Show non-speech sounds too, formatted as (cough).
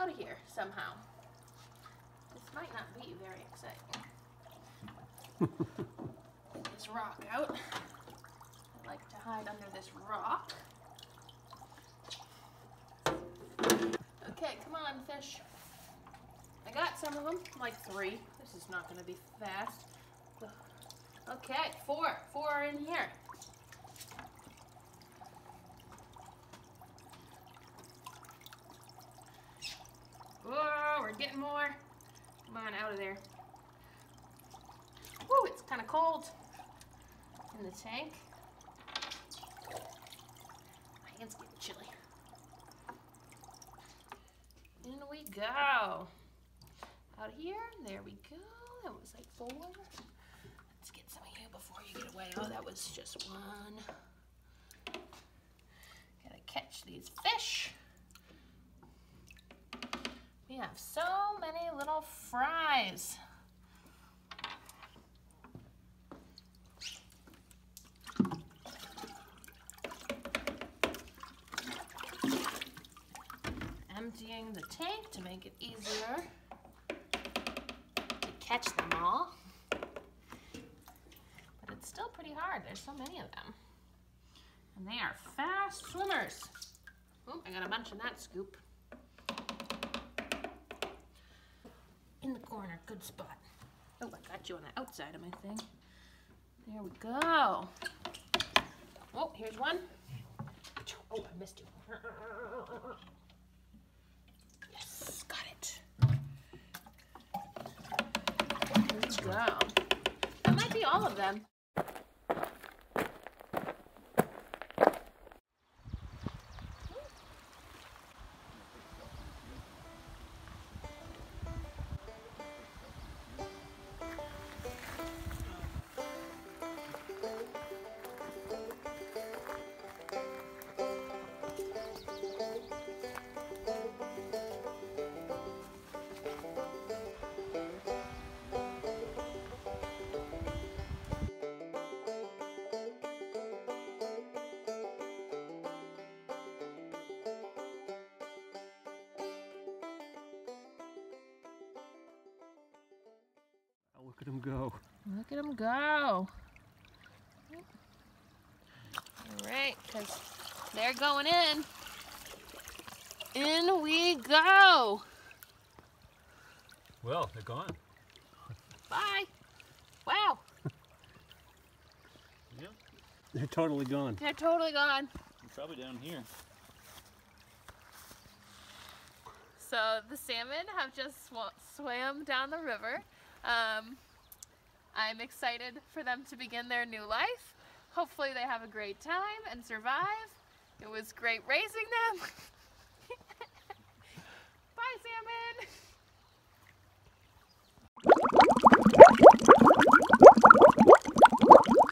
out of here somehow. This might not be very exciting. (laughs) This rock out. I like to hide under this rock. Okay, come on, fish. I got some of them, like three. This is not going to be fast. Okay, four. Four are in here. Getting more. Come on, out of there. Woo, it's kind of cold in the tank. My hands getting chilly. In we go. Out here, there we go. That was like four. Let's get some of you before you get away. Oh, that was just one. Gotta catch these fish. Have so many little fries. Emptying the tank to make it easier to catch them all. But it's still pretty hard. There's so many of them. And they are fast swimmers. Oh, I got a bunch in that scoop. Good spot. Oh, I got you on the outside of my thing. There we go. Oh, here's one. Oh, I missed you. Yes, got it. There we go. That might be all of them. Look at him go. Look at them go. All right, because they're going in. In we go. Well, they're gone. Bye. Wow, (laughs) Yeah, they're totally gone. they're totally gone. Probably down here. So the salmon have just sw- swam down the river. Um, I'm excited for them to begin their new life. Hopefully, they have a great time and survive. It was great raising them. (laughs) Bye, salmon.